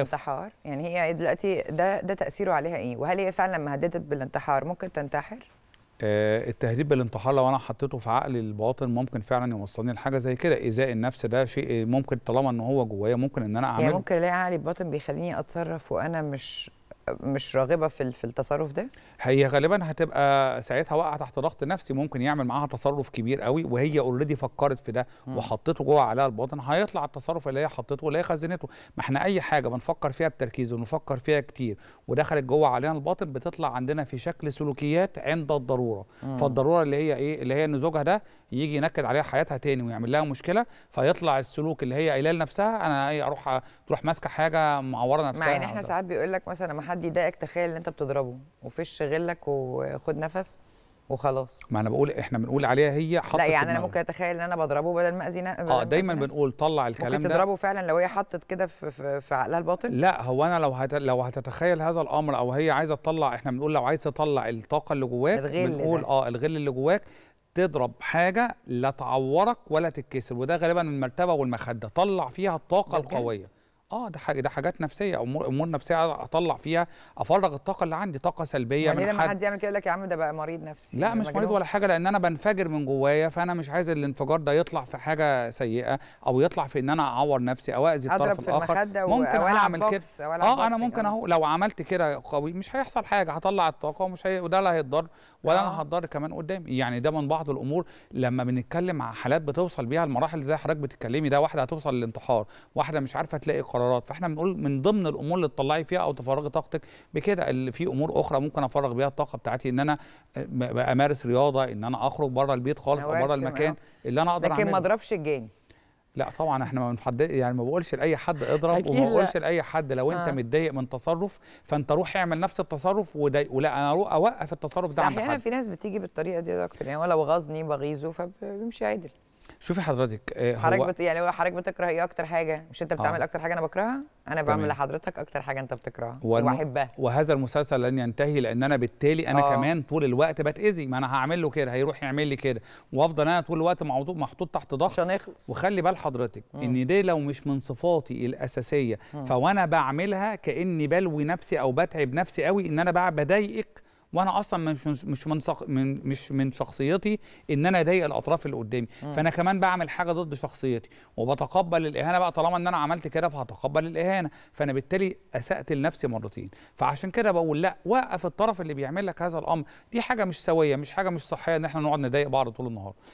انتحار يعني هي دلوقتي ده ده تأثيره عليها إيه؟ وهل هي فعلا لما هددت بالانتحار ممكن تنتحر؟ آه، التهديد بالانتحار لو أنا حطيته في عقلي الباطن ممكن فعلا يوصلني لحاجة زي كده. ايذاء النفس ده شيء ممكن طالما إن هو جوايا ممكن إن أنا يعني أعمله. ممكن ألاقي عقلي الباطن بيخليني أتصرف وأنا مش مش راغبة في في التصرف ده هي غالبا هتبقى ساعتها واقعة تحت ضغط نفسي ممكن يعمل معاها تصرف كبير قوي وهي اوريدي فكرت في ده مم. وحطيته جوه عقلها الباطن هيطلع التصرف اللي هي حطيته واللي هي خزنته ما إحنا أي حاجة بنفكر فيها بتركيز ونفكر فيها كتير ودخلت جوه عقلنا الباطن بتطلع عندنا في شكل سلوكيات عند الضرورة مم. فالضرورة اللي هي إيه اللي هي إن زوجها ده يجي ينكد عليها حياتها تاني ويعمل لها مشكلة فيطلع السلوك اللي هي قايلة لنفسها أنا إيه أروح تروح ماسكة حاجة معورة نفسها مع إن إحنا. ساعات بيقول لك مثلا لما حد يضايقك تخيل ان انت بتضربه وفش غلك وخد نفس وخلاص ما أنا بقول إحنا بنقول عليها هي حطت لا يعني أنا. ممكن أتخيل إن أنا بضربه بدل ما أذي آه دايما. بنقول طلع الكلام ممكن ده تضربه فعلا لو هي حطت كده في, في, في عقلها الباطن لا هو أنا لو هت... لو هتتخيل هذا الأمر أو هي عايزة تطلع إحنا بنقول لو عايزة تطلع الطاقة اللي جواك الغل بنقول. آه الغل اللي جواك تضرب حاجة لا تعورك ولا تتكسر وده غالبا المرتبة والمخدة طلع فيها الطاقة؟ القوية آه ده حاجة ده حاجات نفسية امور أمور نفسية أطلع فيها أفرغ الطاقة اللي عندي طاقة سلبية يعني من لما حد حد يعمل كده يقول لك يا عم ده بقى مريض نفسي لا يعني مش مريض. ولا حاجة لأن أنا بنفجر من جوايا فأنا مش عايز الانفجار ده يطلع في حاجة سيئة أو يطلع في إن أنا أعور نفسي أو اذي الطرف في الآخر ممكن أعمل كده آه أنا ممكن آه. أهو لو عملت كده قوي مش هيحصل حاجة هطلع الطاقة ومش هي... وده لا هيتضر ولا آه. أنا هتضر كمان قدامي يعني ده من بعض الأمور لما بنتكلم عن حالات بتوصل بيها المراحل زي حضرتك بتتكلمي ده واحدة هتوصل للانتحار واحدة مش عارفة تلاقي قرارات. فإحنا بنقول من ضمن الأمور اللي تطلعي فيها أو تفرغي طاقتك بكده. اللي في أمور أخرى ممكن أفرغ بيها الطاقة بتاعتي إن أنا آه، أمارس رياضة إن أنا أخرج بره البيت خالص أو بره المكان آه. اللي أنا أقدر لكن ما أعمله. أضربش الجاني لا طبعا إحنا ما بنحد يعني ما بقولش لأي حد اضرب وما. بقولش لأي حد. لو أنت آه. متضايق من تصرف فأنت روح اعمل نفس التصرف وضايق. ولا أنا أروح أوقف التصرف ده عند أحيانا حد. في ناس بتيجي بالطريقة دي يا دكتور يعني هو لو غاظني بغيظه فبيمشي عادل. شوفي حضرتك آه، حضرتك بت... يعني هو حضرتك بتكره إيه أكتر حاجة مش أنت بتعمل آه. أكتر حاجة أنا بكرهها أنا بعمل. لحضرتك أكتر حاجة أنت بتكرهها والم- وبحبها وهذا المسلسل لن ينتهي لأن أنا بالتالي أنا آه. كمان طول الوقت بتأذي ما أنا هعمل له كده هيروح يعمل لي كده وأفضل أنا طول الوقت محطوط محطوط تحت ضغط مش هنخلص وخلي بال حضرتك مم. إن دي لو مش من صفاتي الأساسية مم. فوأنا بعملها كأني بلوي نفسي أو بتعب نفسي قوي إن أنا بقى بضايقك وأنا أصلا مش مش من, صق من مش من شخصيتي إن أنا أضايق الأطراف اللي قدامي. فأنا كمان بعمل حاجة ضد شخصيتي وبتقبل الإهانة بقى. طالما إن أنا عملت كده فهتقبل الإهانة. فأنا بالتالي أسأت لنفسي مرتين. فعشان كده بقول لأ وقف الطرف اللي بيعمل لك هذا الأمر. دي حاجة مش سوية مش حاجة مش صحية إن إحنا نقعد نضايق بعض طول النهار.